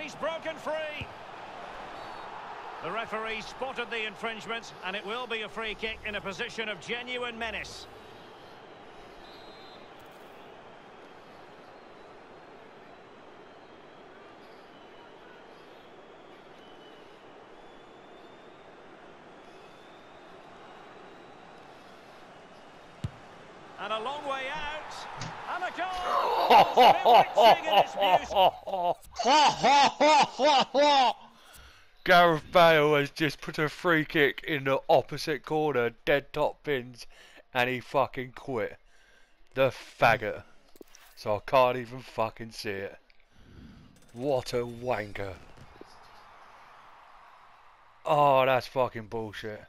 And he's broken free. The referee spotted the infringement, and it will be a free kick in a position of genuine menace. And a long way out. Gareth Bale has just put a free kick in the opposite corner, dead top bins, and he fucking quit. The faggot. So I can't even fucking see it. What a wanker. Oh, that's fucking bullshit.